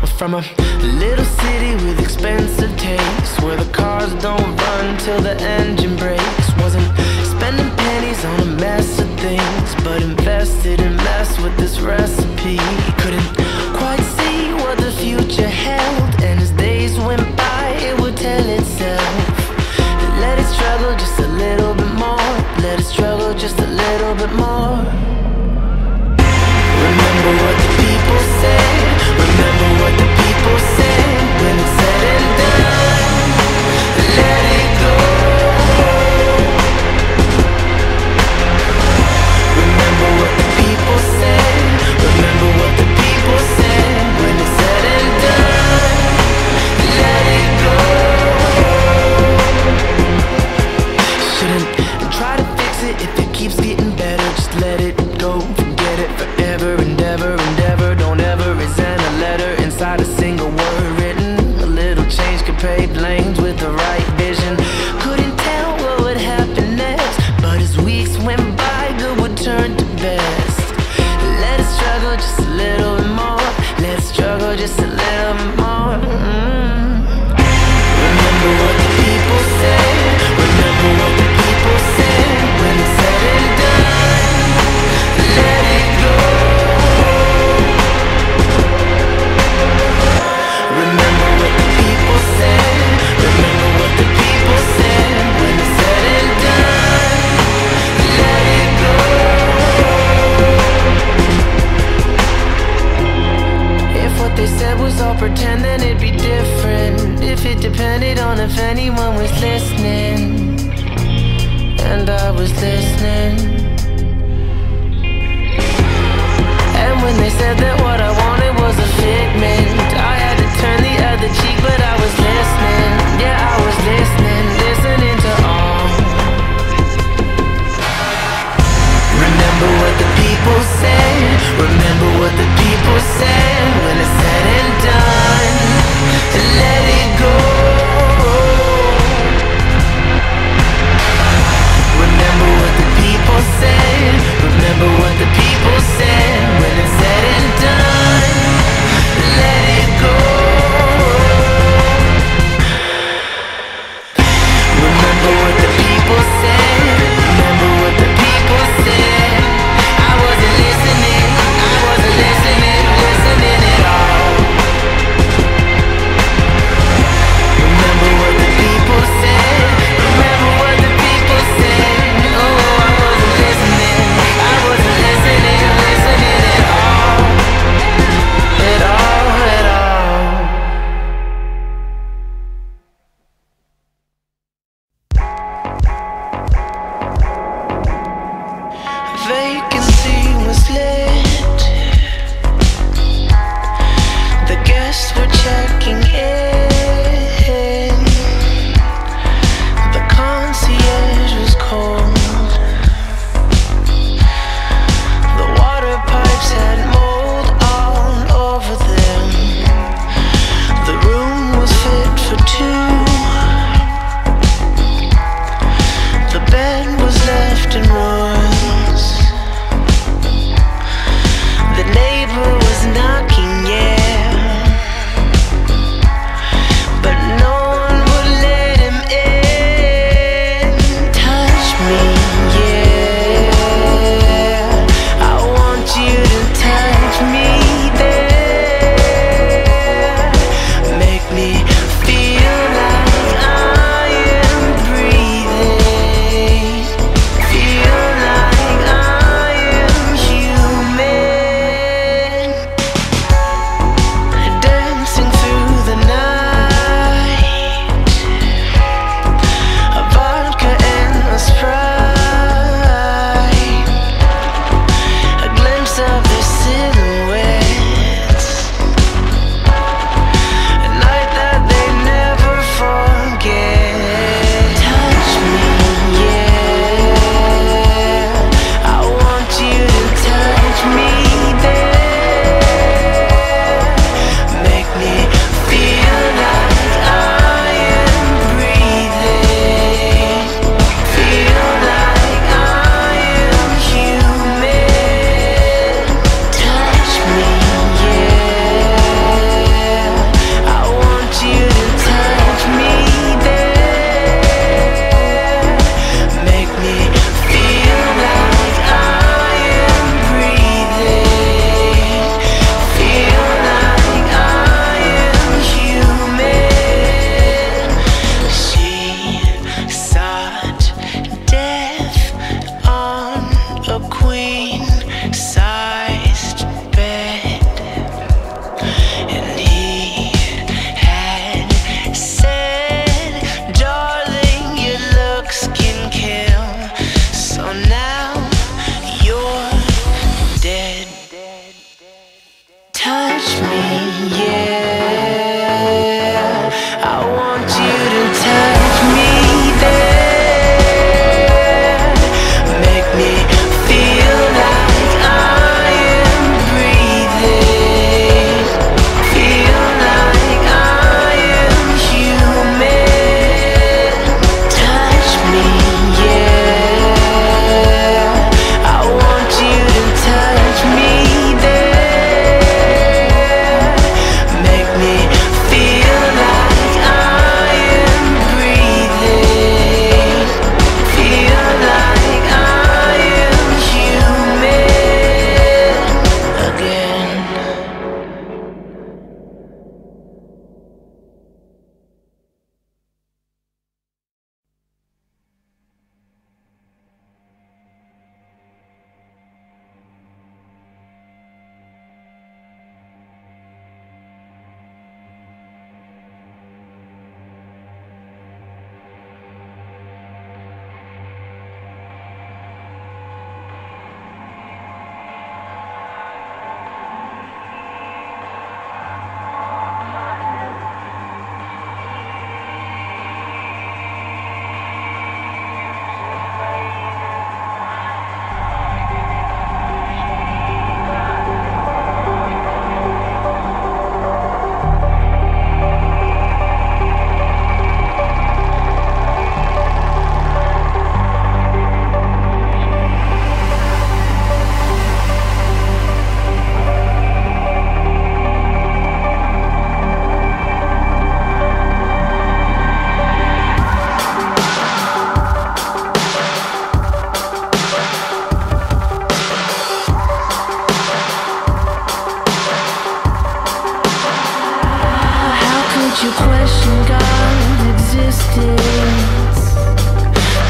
We're from a little city with expensive tastes Where the cars don't run till the engine breaks. Wasn't spending pennies on a mess of things But invested and messed with this recipe. Couldn't quite see what the future held And as days went by it would tell itself. Let it struggle just a little bit more Let it struggle just a little bit more.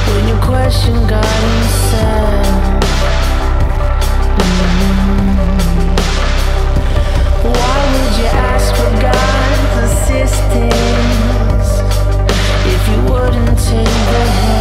when you question God Himself. Why would you ask for God's assistance if you wouldn't take the hand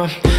a,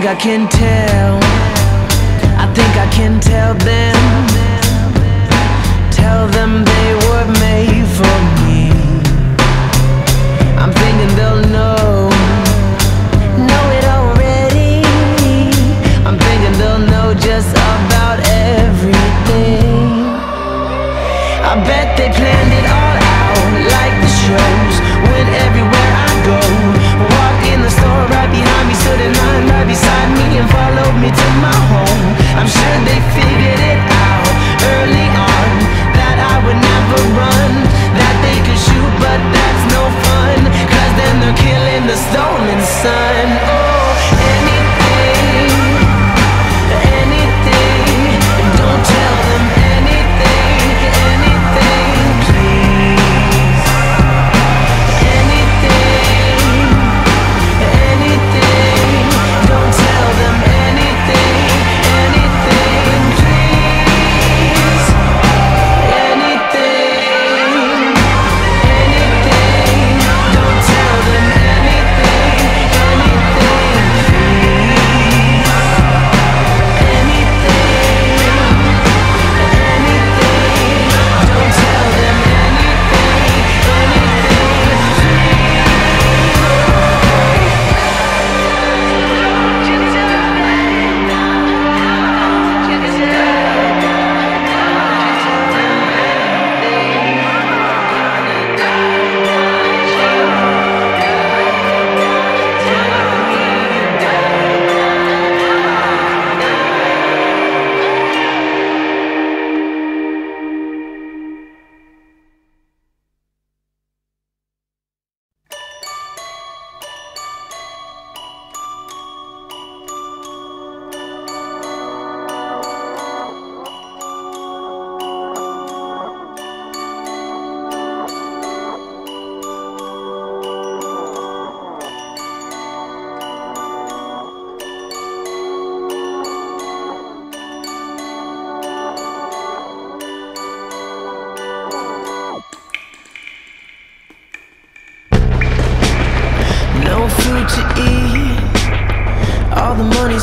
think I can tell. I think I can tell them.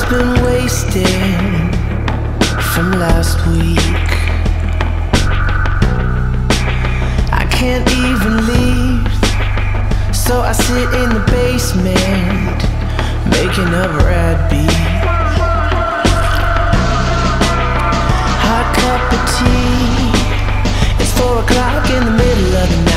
been wasting from last week. I can't even leave, so I sit in the basement making a rad beat. Hot cup of tea. It's four o'clock in the middle of the night.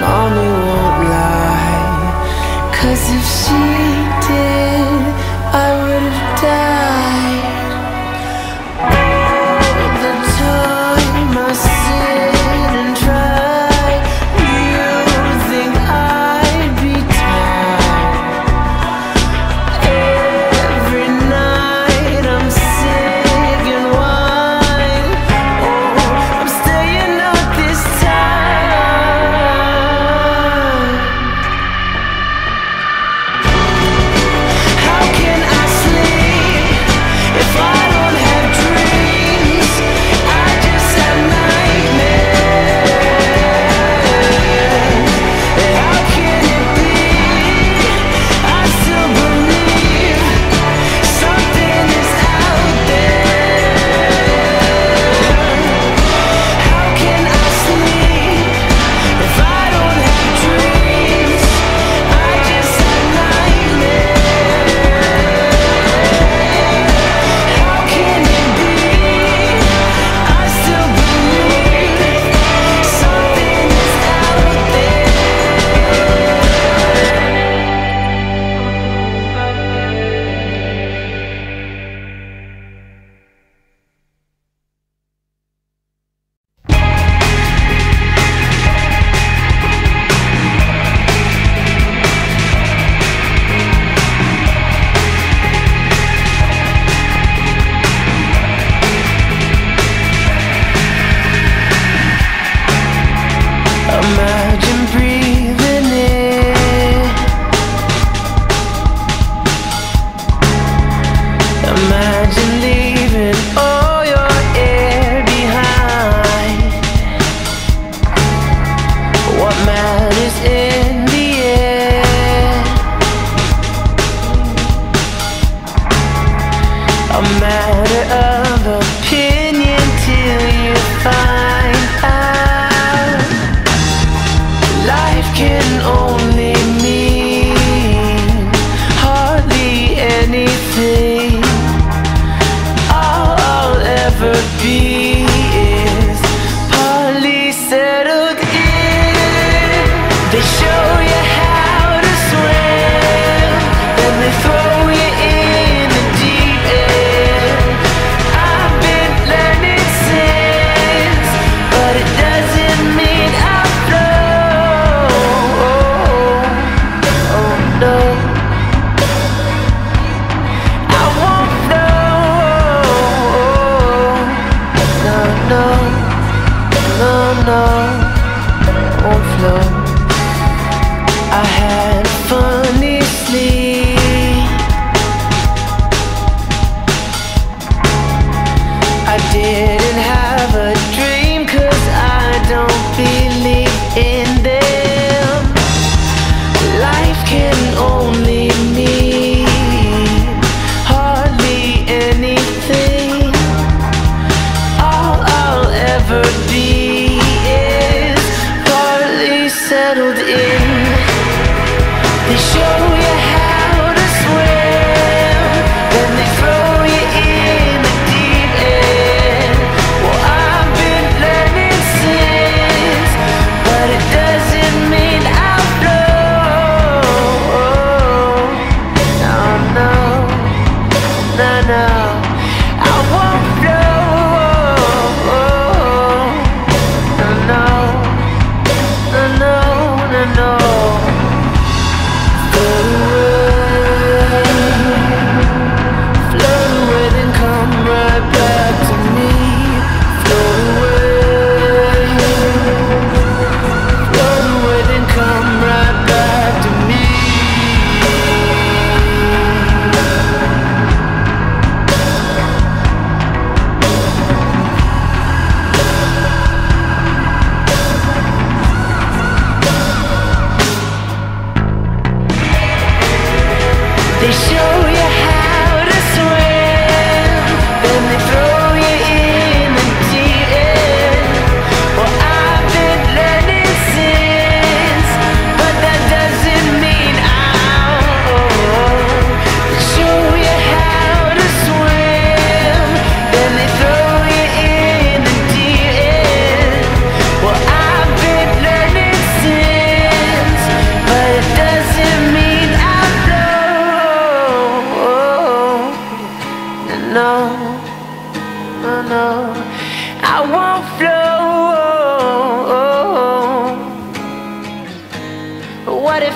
Mommy won't lie, cause if she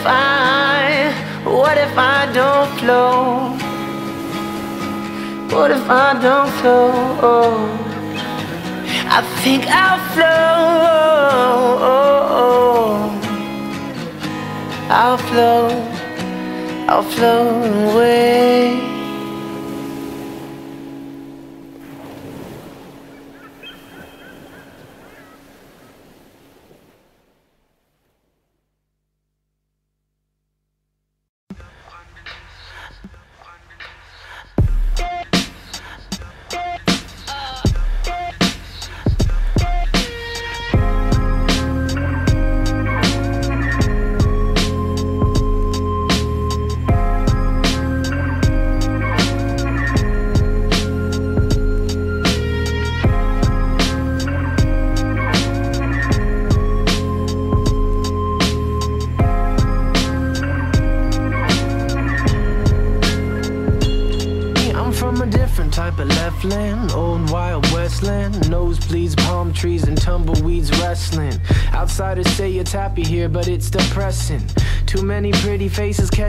if I, what if I don't flow? What if I don't flow? I think I'll flow. I'll flow. I'll flow away.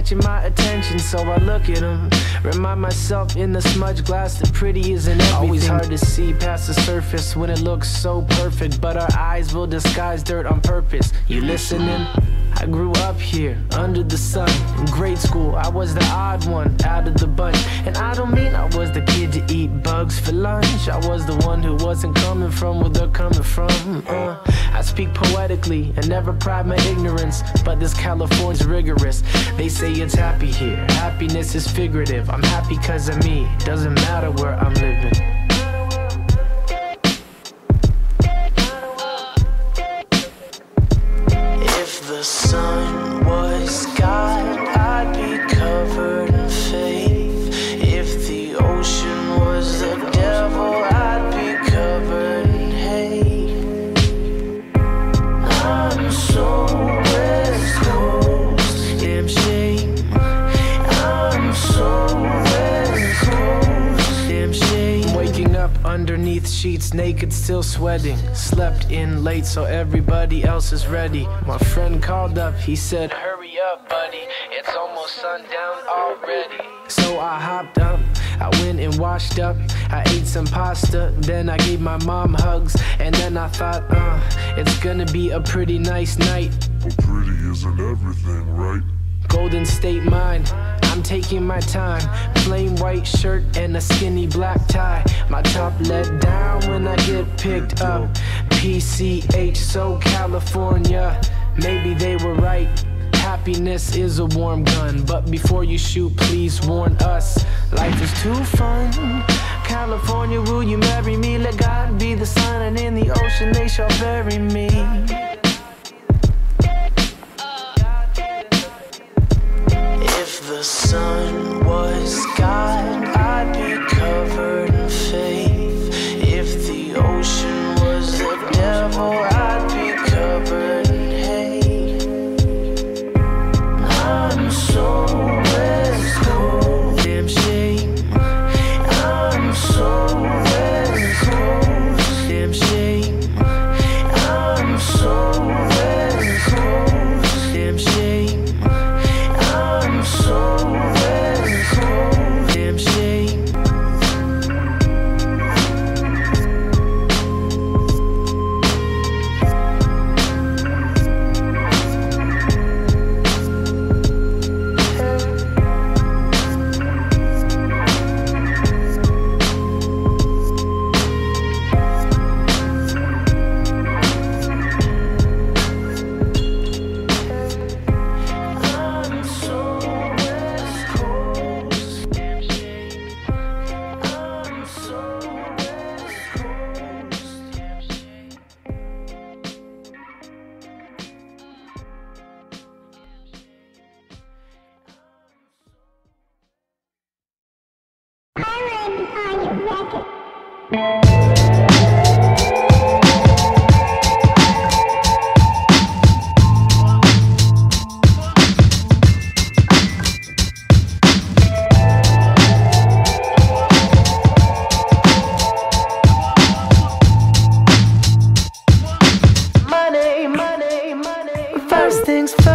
Catching my attention, so I look at them. Remind myself in the smudge glass that pretty isn't everything. Always hard to see past the surface when it looks so perfect, but our eyes will disguise dirt on purpose. You listening? I grew up here, under the sun. In grade school, I was the odd one out of the bunch. And I don't mean I was the kid to eat bugs for lunch. I was the one who wasn't coming from where they're coming from. Uh, I speak poetically and never pride my ignorance. But this California's rigorous. They say it's happy here. Happiness is figurative. I'm happy cause of me. Doesn't matter where I'm living. Sheets, naked, still sweating. Slept in late, so everybody else is ready. My friend called up, he said, Hurry up, buddy, it's almost sundown already. So I hopped up, I went and washed up. I ate some pasta, then I gave my mom hugs. And then I thought, uh, it's gonna be a pretty nice night. But pretty isn't everything, right? Golden State Mine. I'm taking my time. Plain white shirt and a skinny black tie. My top let down when I get picked up. PCH, so California. Maybe they were right. Happiness is a warm gun, but before you shoot, please warn us. Life is too fun. California, will you marry me? Let God be the sun, and in the ocean they shall bury me. The sun was God, I'd be covered First things first,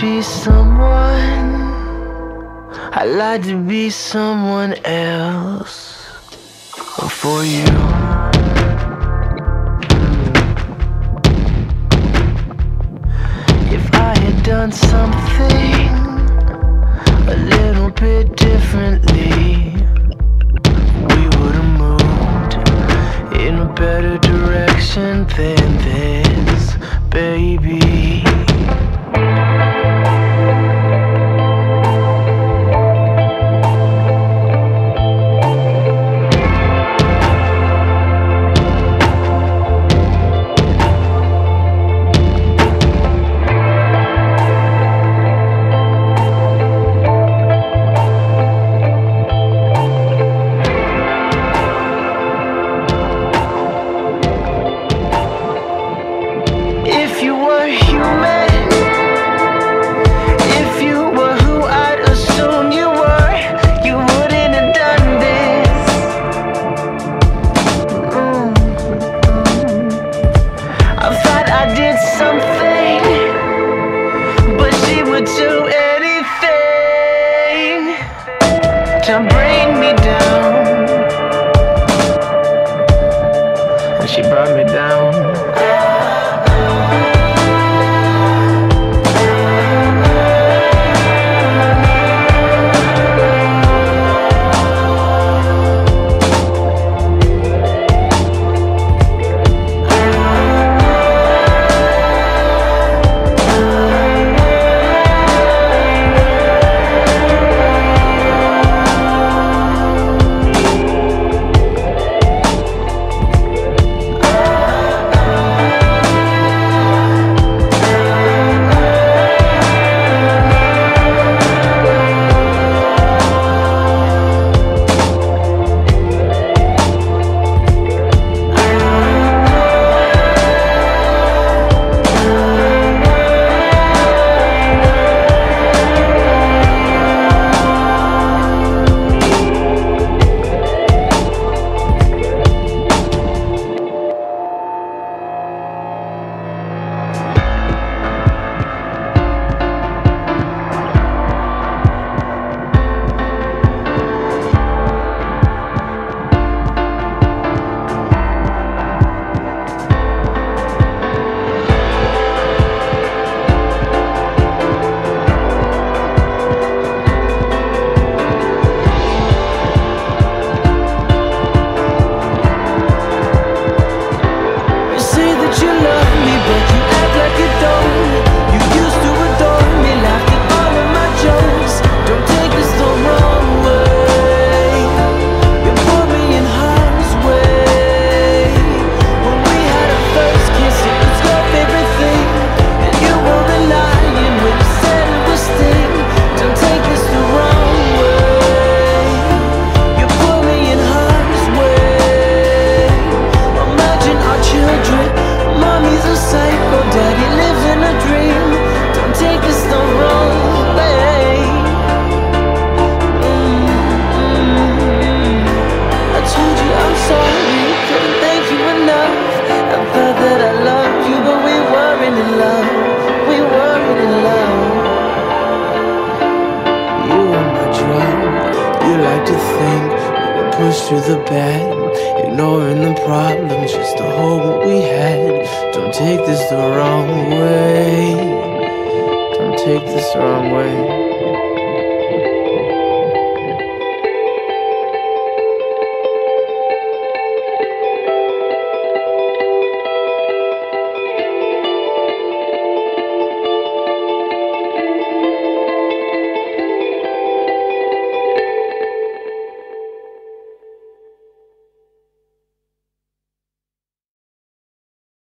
be someone. I lied to be someone else for you. If I had done something a little bit differently.